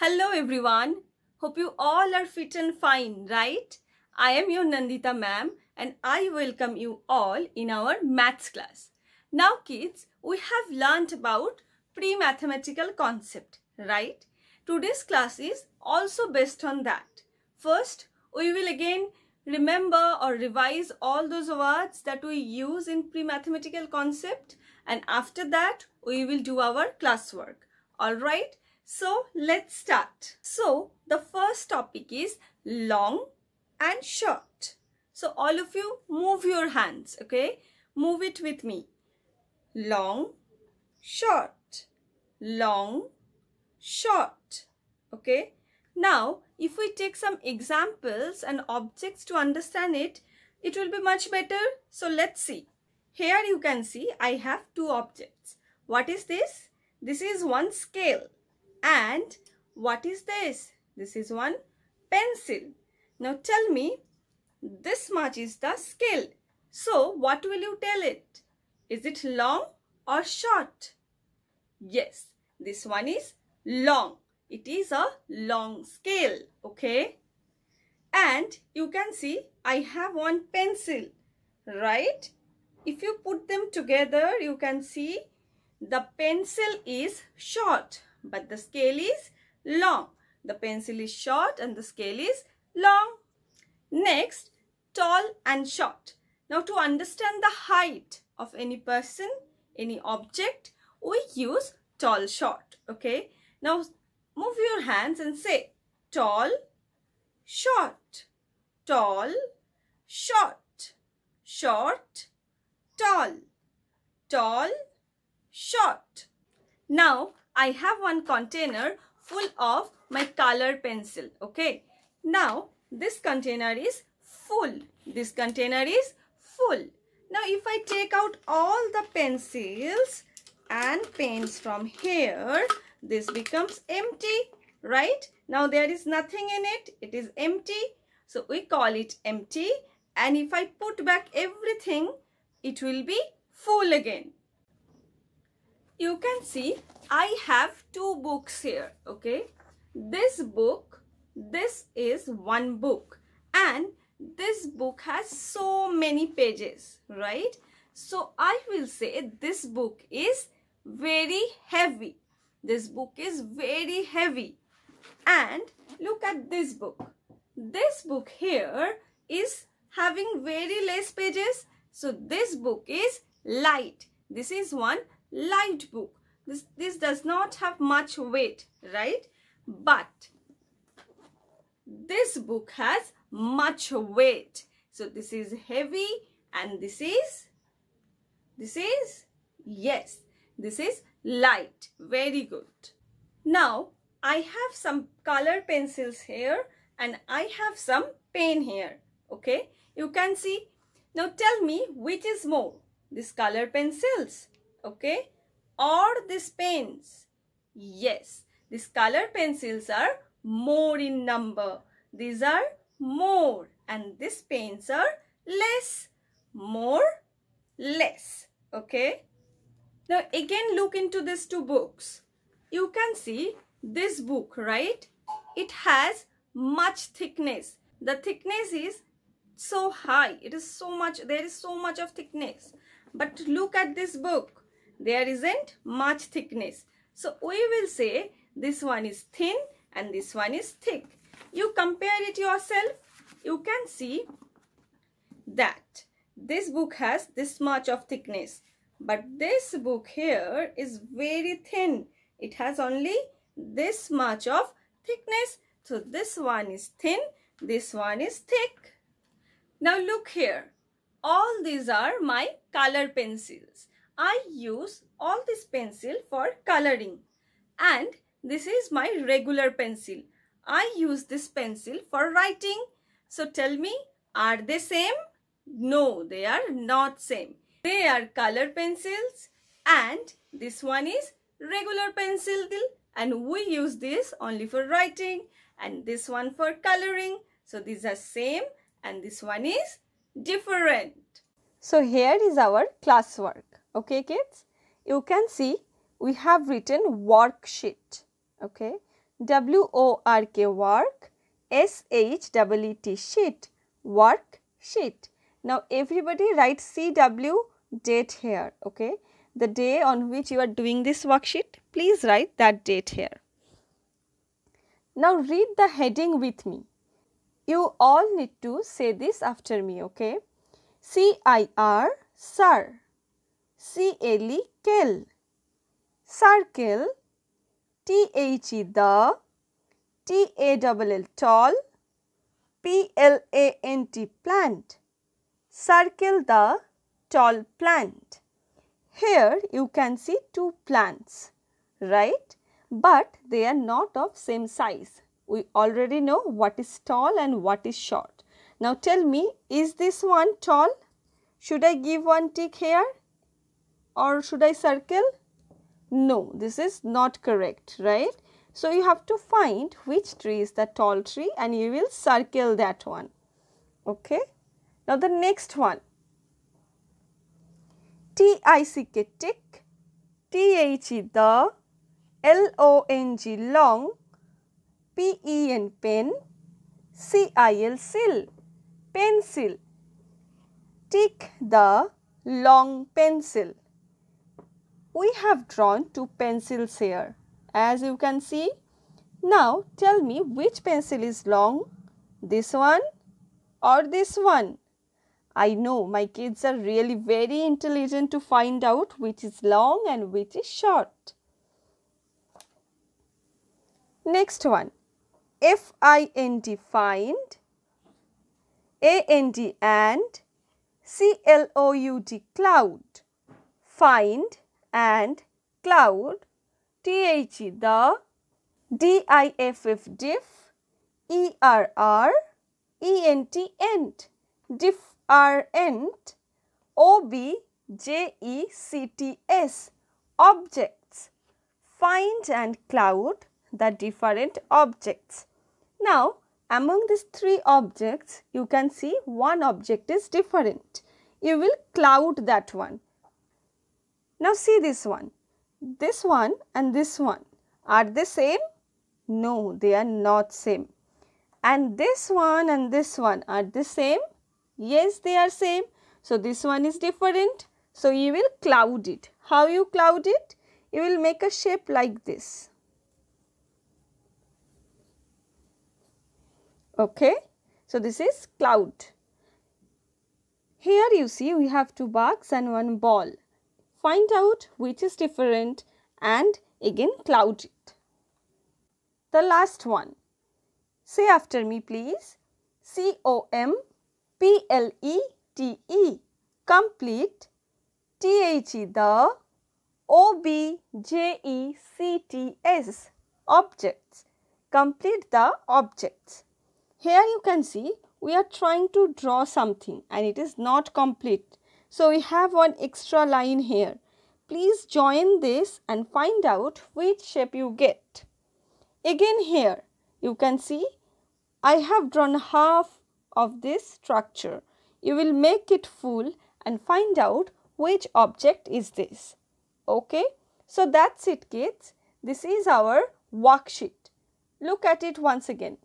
Hello everyone. Hope you all are fit and fine, right? I am your Nandita ma'am and I welcome you all in our maths class. Now kids, we have learnt about pre-mathematical concept, right? Today's class is also based on that. First, we will again remember or revise all those words that we use in pre-mathematical concept and after that we will do our classwork. Alright, so let's start. So the first topic is long and short. So all of you move your hands, okay? Move it with me. Long, short, long, short, okay? Now, if we take some examples and objects to understand it, it will be much better. So let's see. Here you can see I have two objects. What is this? This is one scale. And what is this? This is one pencil. Now tell me, this much is the scale. So what will you tell it? Is it long or short? Yes, this one is long. It is a long scale, okay? And you can see I have one pencil, right? If you put them together, you can see the pencil is short, but the scale is long. The pencil is short and the scale is long. Next, tall and short. Now to understand the height of any person, any object, we use tall, short, okay? Now Move your hands and say tall, short, tall, short, short, tall, tall, short. Now I have one container full of my color pencil. Okay. Now this container is full. This container is full. Now if I take out all the pencils and paints from here, this becomes empty, right? Now there is nothing in it. It is empty. So we call it empty. And if I put back everything, it will be full again. You can see I have two books here, okay? This book, this is one book. And this book has so many pages, right? So I will say this book is very heavy. This book is very heavy. And look at this book. This book here is having very less pages. So this book is light. This is one light book. This, this does not have much weight, right? But this book has much weight. So this is heavy and this is, this is, yes, this is light. Very good. Now, I have some color pencils here and I have some pen here. Okay, you can see. Now tell me which is more, this color pencils, okay, or these pens? Yes, these color pencils are more in number. These are more and these pens are less. More, less, okay. Now again look into these two books. You can see this book, right? It has much thickness. The thickness is so high. It is so much, there is so much of thickness. But look at this book. There isn't much thickness. So we will say this one is thin and this one is thick. You compare it yourself. You can see that this book has this much of thickness but this book here is very thin. It has only this much of thickness. So this one is thin, this one is thick. Now look here. All these are my color pencils. I use all this pencil for coloring. And this is my regular pencil. I use this pencil for writing. So tell me, are they same? No, they are not same. They are color pencils and this one is regular pencil and we use this only for writing and this one for coloring. So these are same and this one is different. So here is our classwork. Okay kids? You can see we have written worksheet. Okay? W-O-R-K work, S-H-E-E-T sheet, work sheet. Now everybody write CW date here, okay. The day on which you are doing this worksheet, please write that date here. Now read the heading with me. You all need to say this after me, okay. C-I-R, sir. C-L-E. Circle, T-H-E, the. T-A-L-L, tall. P-L-A-N-T, plant. Circle the tall plant. Here you can see two plants, right? But they are not of same size. We already know what is tall and what is short. Now tell me, is this one tall? Should I give one tick here or should I circle? No, this is not correct, right? So you have to find which tree is the tall tree and you will circle that one. Okay. Now the next one. T-I-C-K tick, T-H-E the, L-O-N-G long, P-E-N pen, C-I-L sil, pencil. Tick the long pencil. We have drawn two pencils here as you can see. Now tell me which pencil is long, this one or this one. I know my kids are really very intelligent to find out which is long and which is short. Next one, F-I-N-D find, A-N-D and, C-L-O-U-D cloud, find and cloud T-H-E the, D-I-F-F diff, E-R-R, E-N-T ent, objects, find and cloud the different objects. Now, among these three objects, you can see one object is different. You will cloud that one. Now, see this one this one and this one are they same? No, they are not same. And this one and this one are the same? Yes, they are same. So, this one is different. So, you will cloud it. How you cloud it? You will make a shape like this. Okay. So, this is cloud. Here you see we have two bugs and one ball find out which is different and again cloud it. The last one. Say after me please. C-O-M-P-L-E-T-E. Complete. T-H-E the. O-B-J-E-C-T-S. Objects. Complete the objects. Here you can see we are trying to draw something and it is not complete. So we have one extra line here. Please join this and find out which shape you get. Again here you can see I have drawn half of this structure. You will make it full and find out which object is this. Okay. So that's it kids. This is our worksheet. Look at it once again.